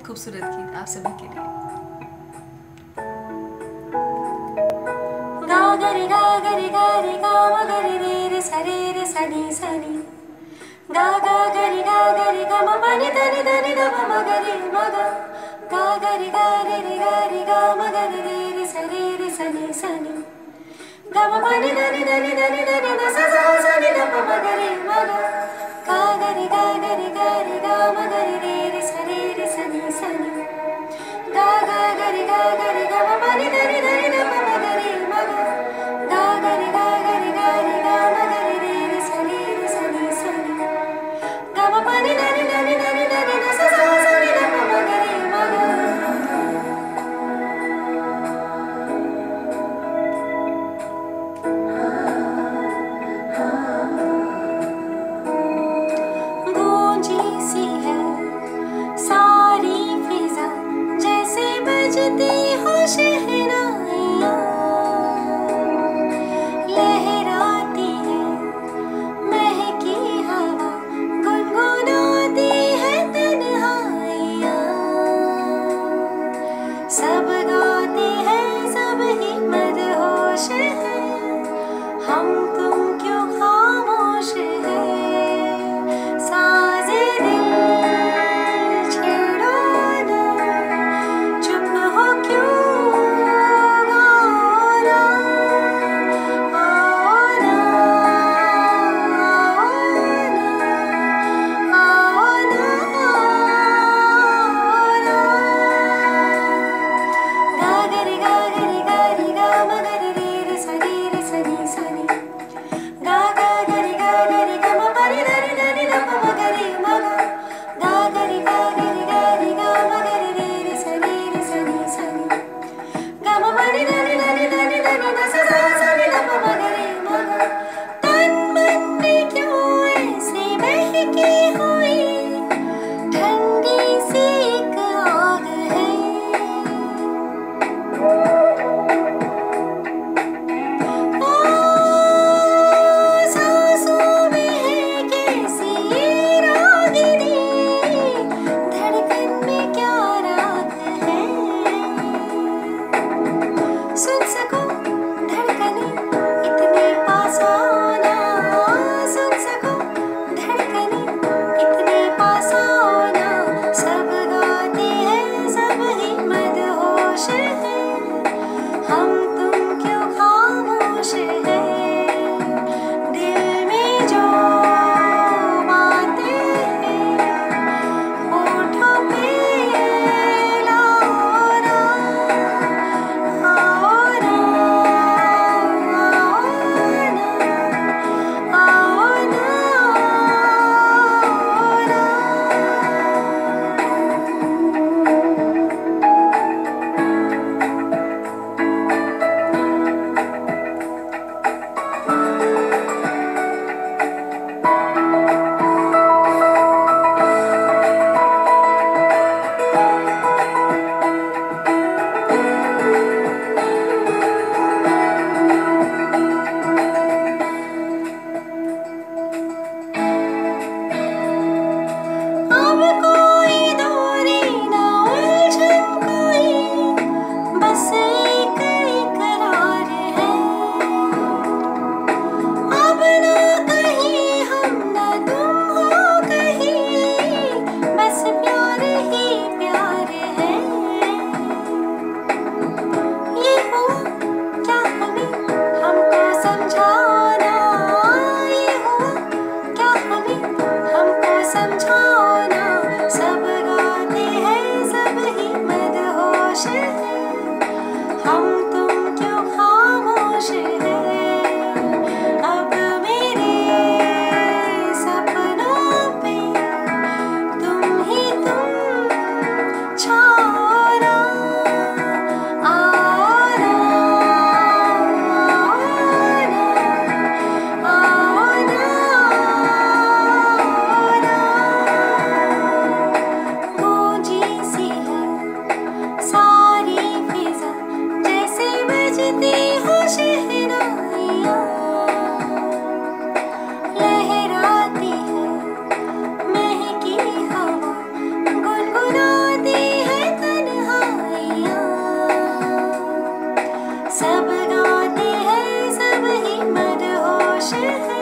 बेहद खूबसूरत गीत आप सभी के लिए गा गरि गा गरि गा रे गा म गरि रे रे स रे रे स नि स नि गा गा गरि गा गरि ग म प नि ध नि ध नि ध प म गरि म ग गा गरि गा रे रे गा रे गा म गरि रे रे स रे रे स नि स नि ग म प नि ध नि ध नि ध नि ध नि ध स स स नि ध प म गरि म ग गा गरि गा गरि गा रे गा म गरि रे गा गरि गा गरि Baby, baby, this. सब गाते हैं सब ही मदहोश है।